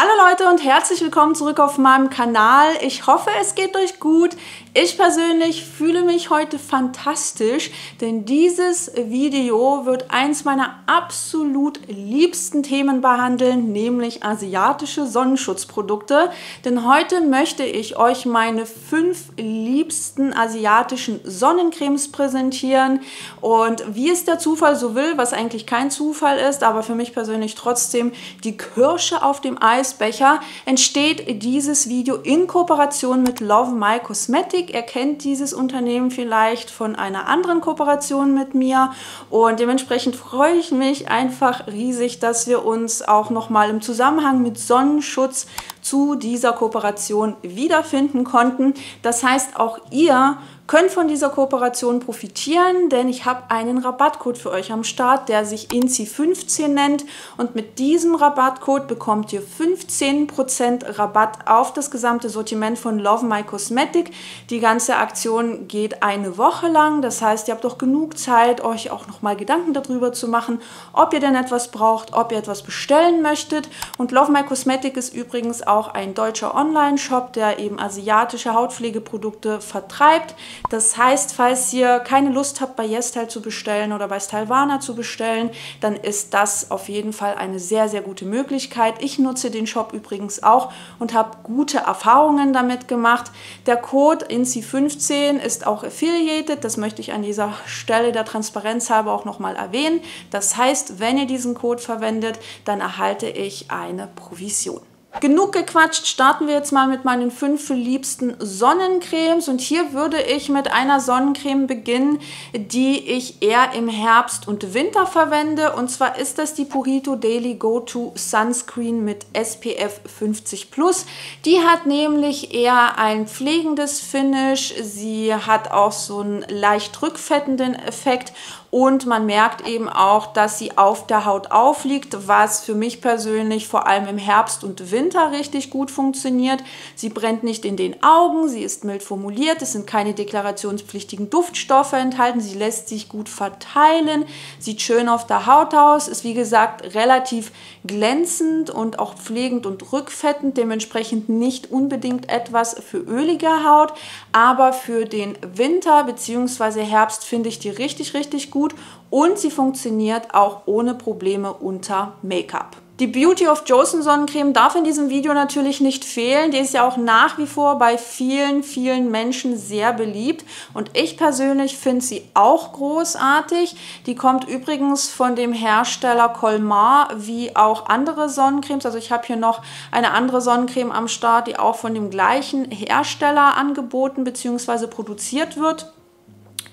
Hallo Leute und herzlich willkommen zurück auf meinem Kanal. Ich hoffe, es geht euch gut. Ich persönlich fühle mich heute fantastisch, denn dieses Video wird eins meiner absolut liebsten Themen behandeln, nämlich asiatische Sonnenschutzprodukte. Denn heute möchte ich euch meine fünf liebsten asiatischen Sonnencremes präsentieren. Und wie es der Zufall so will, was eigentlich kein Zufall ist, aber für mich persönlich trotzdem die Kirsche auf dem Eis Eisbecher entsteht dieses Video in Kooperation mit Love My Cosmetic. Ihr kennt dieses Unternehmen vielleicht von einer anderen Kooperation mit mir und dementsprechend freue ich mich einfach riesig, dass wir uns auch nochmal im Zusammenhang mit Sonnenschutz zu dieser Kooperation wiederfinden konnten. Das heißt, auch ihr könnt von dieser Kooperation profitieren, denn ich habe einen Rabattcode für euch am Start, der sich INSI15 nennt und mit diesem Rabattcode bekommt ihr 15% Rabatt auf das gesamte Sortiment von Love My Cosmetic. Die ganze Aktion geht eine Woche lang, das heißt, ihr habt doch genug Zeit, euch auch nochmal Gedanken darüber zu machen, ob ihr denn etwas braucht, ob ihr etwas bestellen möchtet und Love My Cosmetic ist übrigens auch ein deutscher Online-Shop, der eben asiatische Hautpflegeprodukte vertreibt. Das heißt, falls ihr keine Lust habt, bei YesStyle zu bestellen oder bei Stylevana zu bestellen, dann ist das auf jeden Fall eine sehr, sehr gute Möglichkeit. Ich nutze den Shop übrigens auch und habe gute Erfahrungen damit gemacht. Der Code INSI15 ist auch affiliated. Das möchte ich an dieser Stelle der Transparenz halber auch nochmal erwähnen. Das heißt, wenn ihr diesen Code verwendet, dann erhalte ich eine Provision. Genug gequatscht, starten wir jetzt mal mit meinen fünf liebsten Sonnencremes. Und hier würde ich mit einer Sonnencreme beginnen, die ich eher im Herbst und Winter verwende. Und zwar ist das die Purito Daily Go-To Sunscreen mit SPF 50+. Die hat nämlich eher ein pflegendes Finish, sie hat auch so einen leicht rückfettenden Effekt. Und man merkt eben auch, dass sie auf der Haut aufliegt, was für mich persönlich vor allem im Herbst und Winter richtig gut funktioniert. Sie brennt nicht in den Augen, sie ist mild formuliert, es sind keine deklarationspflichtigen Duftstoffe enthalten, sie lässt sich gut verteilen, sieht schön auf der Haut aus, ist wie gesagt relativ glänzend und auch pflegend und rückfettend, dementsprechend nicht unbedingt etwas für ölige Haut, aber für den Winter bzw. Herbst finde ich die richtig, richtig gut und sie funktioniert auch ohne Probleme unter Make-up. Die Beauty of Joseon Sonnencreme darf in diesem Video natürlich nicht fehlen. Die ist ja auch nach wie vor bei vielen, vielen Menschen sehr beliebt. Und ich persönlich finde sie auch großartig. Die kommt übrigens von dem Hersteller Colmar, wie auch andere Sonnencremes. Also ich habe hier noch eine andere Sonnencreme am Start, die auch von dem gleichen Hersteller angeboten bzw. produziert wird.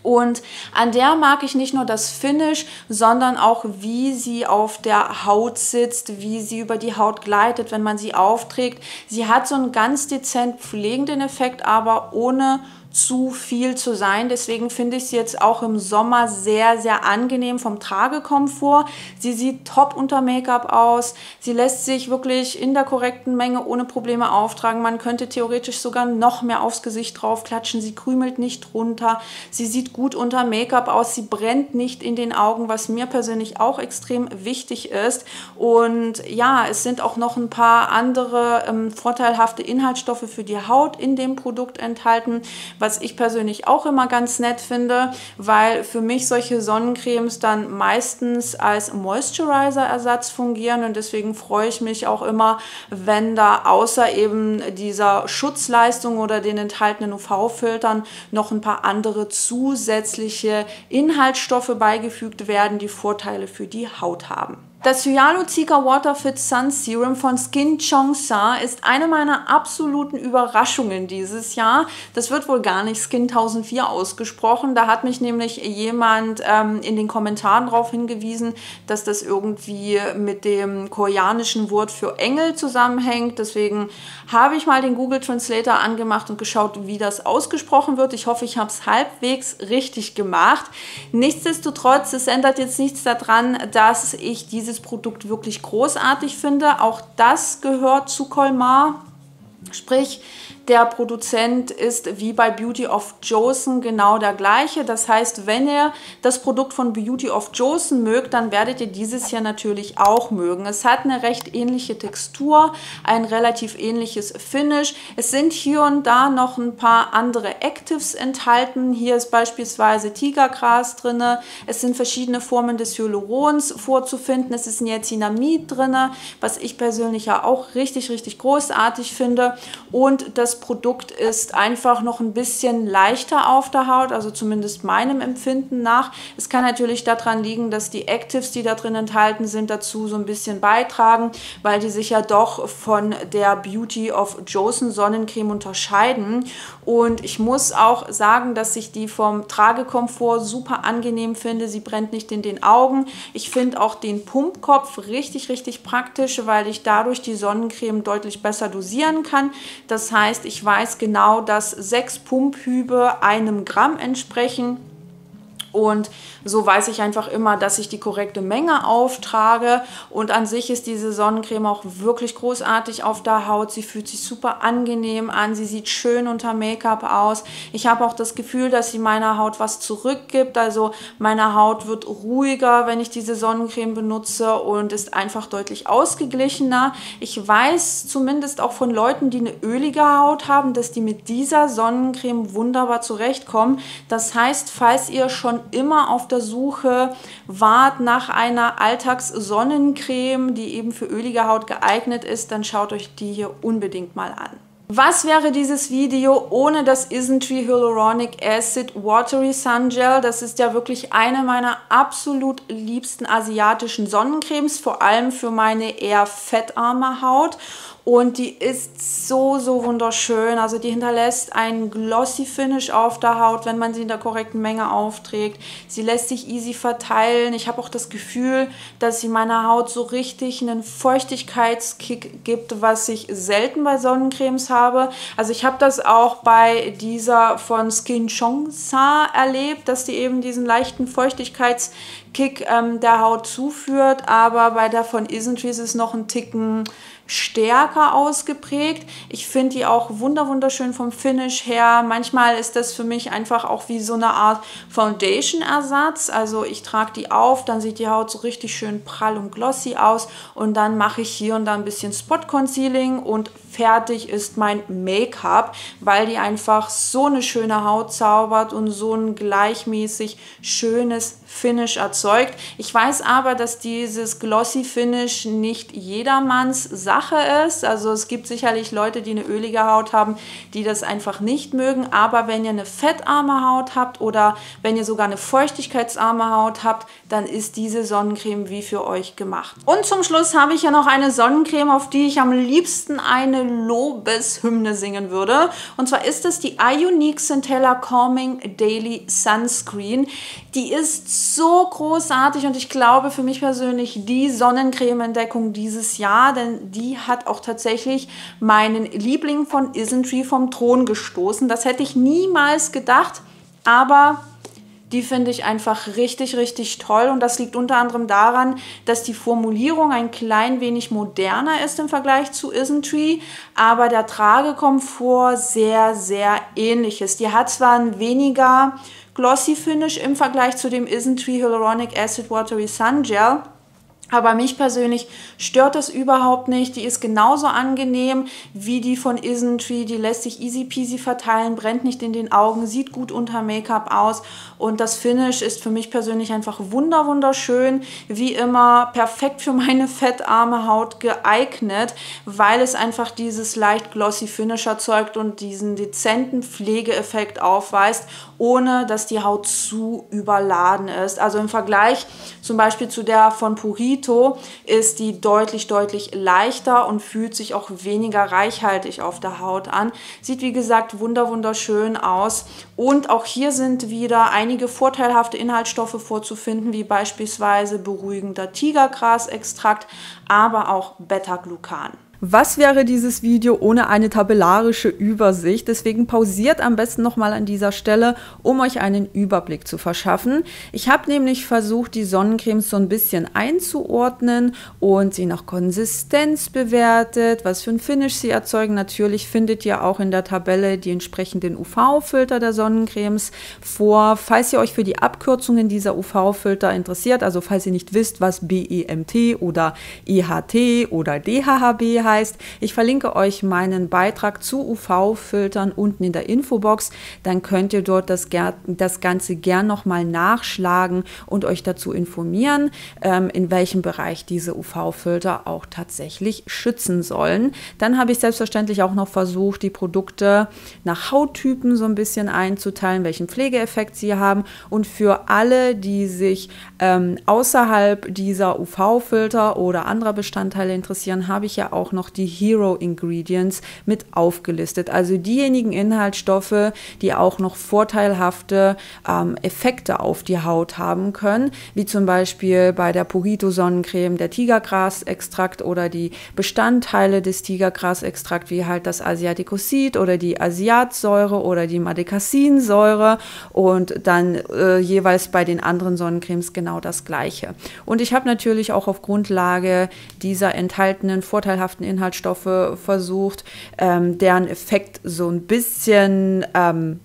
Und an der mag ich nicht nur das Finish, sondern auch, wie sie auf der Haut sitzt, wie sie über die Haut gleitet, wenn man sie aufträgt. Sie hat so einen ganz dezent pflegenden Effekt, aber ohne zu viel zu sein. Deswegen finde ich sie jetzt auch im Sommer sehr, sehr angenehm vom Tragekomfort. Sie sieht top unter Make-up aus. Sie lässt sich wirklich in der korrekten Menge ohne Probleme auftragen. Man könnte theoretisch sogar noch mehr aufs Gesicht draufklatschen. Sie krümelt nicht runter. Sie sieht gut unter Make-up aus. Sie brennt nicht in den Augen, was mir persönlich auch extrem wichtig ist. Und ja, es sind auch noch ein paar andere ähm, vorteilhafte Inhaltsstoffe für die Haut in dem Produkt enthalten, was ich persönlich auch immer ganz nett finde, weil für mich solche Sonnencremes dann meistens als Moisturizer-Ersatz fungieren und deswegen freue ich mich auch immer, wenn da außer eben dieser Schutzleistung oder den enthaltenen UV-Filtern noch ein paar andere zusätzliche Inhaltsstoffe beigefügt werden, die Vorteile für die Haut haben. Das Hyaluronic Water Fit Sun Serum von Skin Chongsa ist eine meiner absoluten Überraschungen dieses Jahr. Das wird wohl gar nicht Skin 1004 ausgesprochen. Da hat mich nämlich jemand ähm, in den Kommentaren darauf hingewiesen, dass das irgendwie mit dem koreanischen Wort für Engel zusammenhängt. Deswegen habe ich mal den Google Translator angemacht und geschaut, wie das ausgesprochen wird. Ich hoffe, ich habe es halbwegs richtig gemacht. Nichtsdestotrotz, es ändert jetzt nichts daran, dass ich dieses dieses Produkt wirklich großartig finde. Auch das gehört zu Colmar. Sprich, Der Produzent ist wie bei Beauty of Josen genau der gleiche. Das heißt, wenn ihr das Produkt von Beauty of Josen mögt, dann werdet ihr dieses hier natürlich auch mögen. Es hat eine recht ähnliche Textur, ein relativ ähnliches Finish. Es sind hier und da noch ein paar andere Actives enthalten. Hier ist beispielsweise Tigergras drin. Es sind verschiedene Formen des Hyalurons vorzufinden. Es ist Niacinamid drin, was ich persönlich ja auch richtig, richtig großartig finde. Und das Produkt ist einfach noch ein bisschen leichter auf der Haut, also zumindest meinem Empfinden nach. Es kann natürlich daran liegen, dass die Actives, die da drin enthalten sind, dazu so ein bisschen beitragen, weil die sich ja doch von der Beauty of Josen Sonnencreme unterscheiden. Und ich muss auch sagen, dass ich die vom Tragekomfort super angenehm finde. Sie brennt nicht in den Augen. Ich finde auch den Pumpkopf richtig, richtig praktisch, weil ich dadurch die Sonnencreme deutlich besser dosieren kann. Das heißt, ich weiß genau, dass sechs Pumphübe einem Gramm entsprechen. Und so weiß ich einfach immer, dass ich die korrekte Menge auftrage. Und an sich ist diese Sonnencreme auch wirklich großartig auf der Haut. Sie fühlt sich super angenehm an. Sie sieht schön unter Make-up aus. Ich habe auch das Gefühl, dass sie meiner Haut was zurückgibt. Also meine Haut wird ruhiger, wenn ich diese Sonnencreme benutze und ist einfach deutlich ausgeglichener. Ich weiß zumindest auch von Leuten, die eine ölige Haut haben, dass die mit dieser Sonnencreme wunderbar zurechtkommen. Das heißt, falls ihr schon immer auf der Suche wart nach einer Alltagssonnencreme, die eben für ölige Haut geeignet ist, dann schaut euch die hier unbedingt mal an. Was wäre dieses Video ohne das Isntree Hyaluronic Acid Watery Sun Gel? Das ist ja wirklich eine meiner absolut liebsten asiatischen Sonnencremes, vor allem für meine eher fettarme Haut. Und die ist so, so wunderschön. Also die hinterlässt einen glossy Finish auf der Haut, wenn man sie in der korrekten Menge aufträgt. Sie lässt sich easy verteilen. Ich habe auch das Gefühl, dass sie meiner Haut so richtig einen Feuchtigkeitskick gibt, was ich selten bei Sonnencremes habe. Also ich habe das auch bei dieser von Skin Chongsa erlebt, dass die eben diesen leichten Feuchtigkeitskick ähm, der Haut zuführt. Aber bei der von Isntree ist es noch ein Ticken stärker ausgeprägt. Ich finde die auch wunder wunderschön vom Finish her. Manchmal ist das für mich einfach auch wie so eine Art Foundation-Ersatz. Also ich trage die auf, dann sieht die Haut so richtig schön prall und glossy aus und dann mache ich hier und da ein bisschen Spot-Concealing und fertig ist mein Make-up, weil die einfach so eine schöne Haut zaubert und so ein gleichmäßig schönes Finish erzeugt. Ich weiß aber, dass dieses Glossy Finish nicht jedermanns Sache ist. Also es gibt sicherlich Leute, die eine ölige Haut haben, die das einfach nicht mögen. Aber wenn ihr eine fettarme Haut habt oder wenn ihr sogar eine feuchtigkeitsarme Haut habt, dann ist diese Sonnencreme wie für euch gemacht. Und zum Schluss habe ich ja noch eine Sonnencreme, auf die ich am liebsten eine Lobeshymne singen würde. Und zwar ist es die Ionique Centella Calming Daily Sunscreen. Die ist so großartig und ich glaube für mich persönlich die Sonnencreme-Entdeckung dieses Jahr, denn die hat auch tatsächlich meinen Liebling von Isntree vom Thron gestoßen. Das hätte ich niemals gedacht, aber die finde ich einfach richtig, richtig toll. Und das liegt unter anderem daran, dass die Formulierung ein klein wenig moderner ist im Vergleich zu Isntree, aber der Tragekomfort sehr, sehr ähnlich ist. Die hat zwar ein weniger Glossy Finish im Vergleich zu dem Isntree Hyaluronic Acid Watery Sun Gel, aber mich persönlich stört das überhaupt nicht. Die ist genauso angenehm wie die von Isntree. Die lässt sich easy peasy verteilen, brennt nicht in den Augen, sieht gut unter Make-up aus. Und das Finish ist für mich persönlich einfach wunder wunderschön. Wie immer perfekt für meine fettarme Haut geeignet, weil es einfach dieses leicht glossy Finish erzeugt und diesen dezenten Pflegeeffekt aufweist, ohne dass die Haut zu überladen ist. Also im Vergleich zum Beispiel zu der von Purito ist die deutlich, deutlich leichter und fühlt sich auch weniger reichhaltig auf der Haut an. Sieht wie gesagt wunder wunderschön aus und auch hier sind wieder einige vorteilhafte Inhaltsstoffe vorzufinden, wie beispielsweise beruhigender Tigergrasextrakt, aber auch Beta-Glucan. Was wäre dieses Video ohne eine tabellarische Übersicht? Deswegen pausiert am besten nochmal an dieser Stelle, um euch einen Überblick zu verschaffen. Ich habe nämlich versucht, die Sonnencremes so ein bisschen einzuordnen und sie nach Konsistenz bewertet, was für ein Finish sie erzeugen. Natürlich findet ihr auch in der Tabelle die entsprechenden UV-Filter der Sonnencremes vor. Falls ihr euch für die Abkürzungen dieser UV-Filter interessiert, also falls ihr nicht wisst, was BEMT oder IHT oder DHHB heißt, ich verlinke euch meinen Beitrag zu UV-Filtern unten in der Infobox. Dann könnt ihr dort das, das Ganze gern nochmal nachschlagen und euch dazu informieren, ähm, in welchem Bereich diese UV-Filter auch tatsächlich schützen sollen. Dann habe ich selbstverständlich auch noch versucht, die Produkte nach Hauttypen so ein bisschen einzuteilen, welchen Pflegeeffekt sie haben. Und für alle, die sich ähm, außerhalb dieser UV-Filter oder anderer Bestandteile interessieren, habe ich ja auch noch die Hero Ingredients mit aufgelistet. Also diejenigen Inhaltsstoffe, die auch noch vorteilhafte ähm, Effekte auf die Haut haben können, wie zum Beispiel bei der Purito Sonnencreme der Tigergrasextrakt oder die Bestandteile des Tigergrasextrakt, wie halt das Asiaticosid oder die Asiatsäure oder die Madecassinsäure und dann äh, jeweils bei den anderen Sonnencremes genau das gleiche. Und ich habe natürlich auch auf Grundlage dieser enthaltenen vorteilhaften Inhaltsstoffe versucht, ähm, deren Effekt so ein bisschen ähm,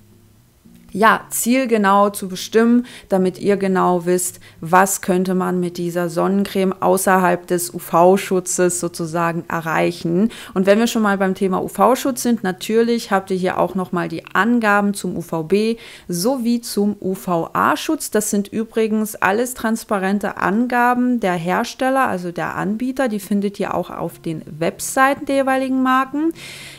ja, zielgenau zu bestimmen, damit ihr genau wisst, was könnte man mit dieser Sonnencreme außerhalb des UV-Schutzes sozusagen erreichen. Und wenn wir schon mal beim Thema UV-Schutz sind, natürlich habt ihr hier auch nochmal die Angaben zum UVB sowie zum UVA-Schutz. Das sind übrigens alles transparente Angaben der Hersteller, also der Anbieter. Die findet ihr auch auf den Webseiten der jeweiligen Marken.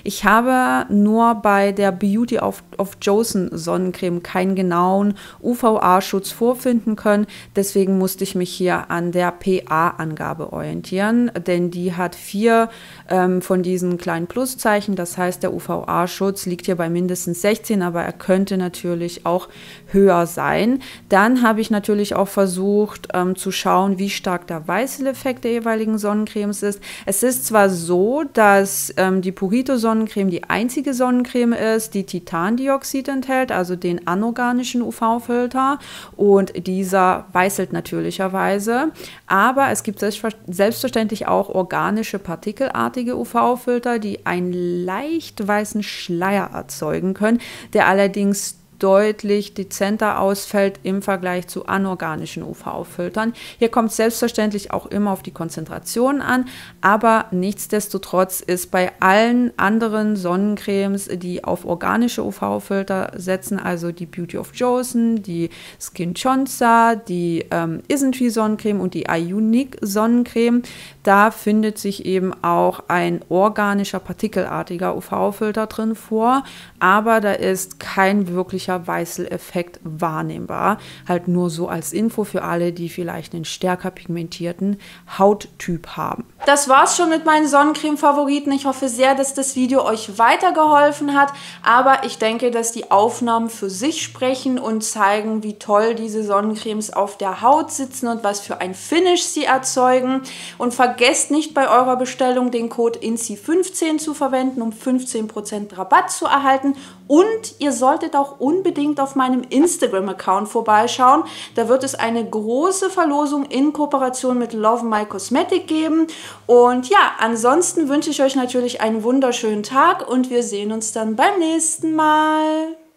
Ich habe nur bei der Beauty of, of Josen Sonnencreme Sonnencreme keinen genauen UVA-Schutz vorfinden können. Deswegen musste ich mich hier an der PA-Angabe orientieren, denn die hat vier ähm, von diesen kleinen Pluszeichen. Das heißt, der UVA-Schutz liegt hier bei mindestens 16, aber er könnte natürlich auch höher sein. Dann habe ich natürlich auch versucht ähm, zu schauen, wie stark der Weißeleffekt der jeweiligen Sonnencremes ist. Es ist zwar so, dass ähm, die Purito Sonnencreme die einzige Sonnencreme ist, die Titandioxid enthält, also den den anorganischen UV-Filter und dieser weißelt natürlicherweise. Aber es gibt selbstverständlich auch organische partikelartige UV-Filter, die einen leicht weißen Schleier erzeugen können, der allerdings deutlich dezenter ausfällt im Vergleich zu anorganischen UV-Filtern. Hier kommt selbstverständlich auch immer auf die Konzentration an, aber nichtsdestotrotz ist bei allen anderen Sonnencremes, die auf organische UV-Filter setzen, also die Beauty of Joseon, die Skin Chonsa, die ähm, Isntree Sonnencreme und die Ionic Sonnencreme, da findet sich eben auch ein organischer partikelartiger UV-Filter drin vor, aber da ist kein wirklicher deutlicher Weißeleffekt wahrnehmbar. Halt nur so als Info für alle, die vielleicht einen stärker pigmentierten Hauttyp haben. Das war's schon mit meinen Sonnencreme-Favoriten. Ich hoffe sehr, dass das Video euch weitergeholfen hat. Aber ich denke, dass die Aufnahmen für sich sprechen und zeigen, wie toll diese Sonnencremes auf der Haut sitzen und was für ein Finish sie erzeugen. Und vergesst nicht bei eurer Bestellung den Code INSI15 zu verwenden, um 15% Rabatt zu erhalten. Und ihr solltet auch unbedingt auf meinem Instagram-Account vorbeischauen. Da wird es eine große Verlosung in Kooperation mit Love My Cosmetic geben. Und ja, ansonsten wünsche ich euch natürlich einen wunderschönen Tag und wir sehen uns dann beim nächsten Mal.